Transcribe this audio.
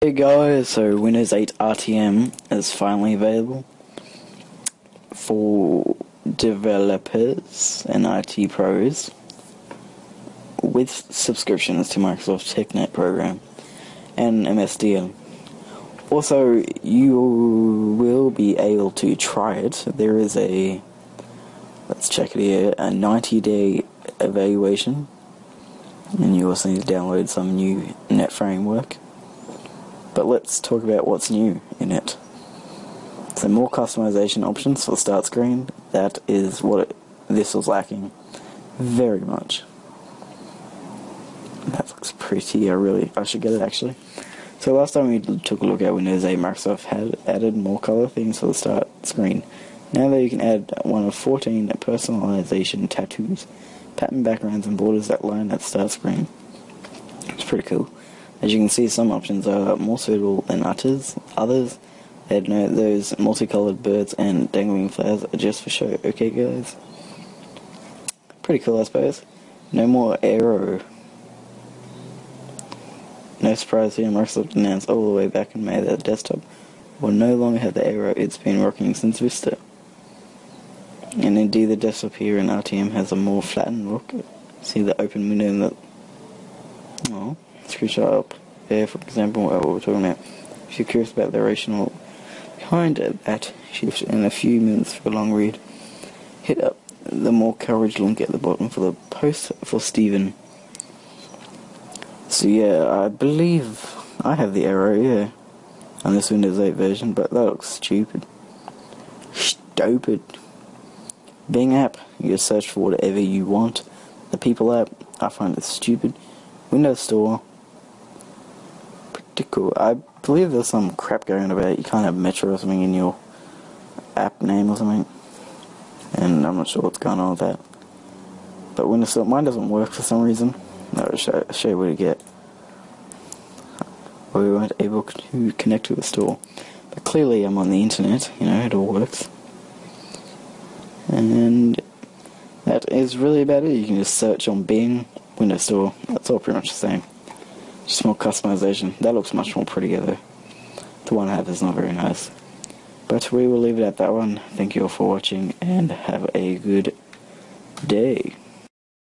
Hey guys, so Windows 8 RTM is finally available for developers and IT pros with subscriptions to Microsoft TechNet program and MSDN. Also, you will be able to try it. There is a, let's check it here, a 90 day evaluation, and you also need to download some new net framework. But let's talk about what's new in it. So more customization options for the start screen. That is what it, this was lacking very much. That looks pretty. I really I should get it actually. So last time we took a look at Windows 8, Microsoft had added more color themes for the start screen. Now that you can add one of 14 personalization tattoos, pattern backgrounds, and borders that line that start screen. It's pretty cool. As you can see, some options are more suitable than others. Others, they know those multicolored birds and dangling flowers are just for show. Okay, guys. Pretty cool, I suppose. No more Aero. No surprise here, Microsoft announced all the way back in May that the desktop will no longer have the Aero it's been rocking since Vista. And indeed, the desktop here in RTM has a more flattened look. See the open window in the. Oh screenshot up there, for example, what we're talking about. If you're curious about the rationale behind that shift in a few minutes for a long read, hit up the more courage link at the bottom for the post for Stephen. So yeah, I believe I have the Aero, yeah, on this Windows 8 version, but that looks stupid. Stupid. Bing app, you search for whatever you want. The People app, I find it stupid. Windows Store, cool. I believe there's some crap going about. You can't have Metro or something in your app name or something. And I'm not sure what's going on with that. But Windows Store, mine doesn't work for some reason. I'll show, show you what to get. We weren't able to connect to the store. But clearly I'm on the internet, you know, it all works. And that is really about it. You can just search on Bing, Windows Store. That's all pretty much the same. Just more customization. That looks much more prettier though. The one I have is not very nice. But we will leave it at that one. Thank you all for watching and have a good day.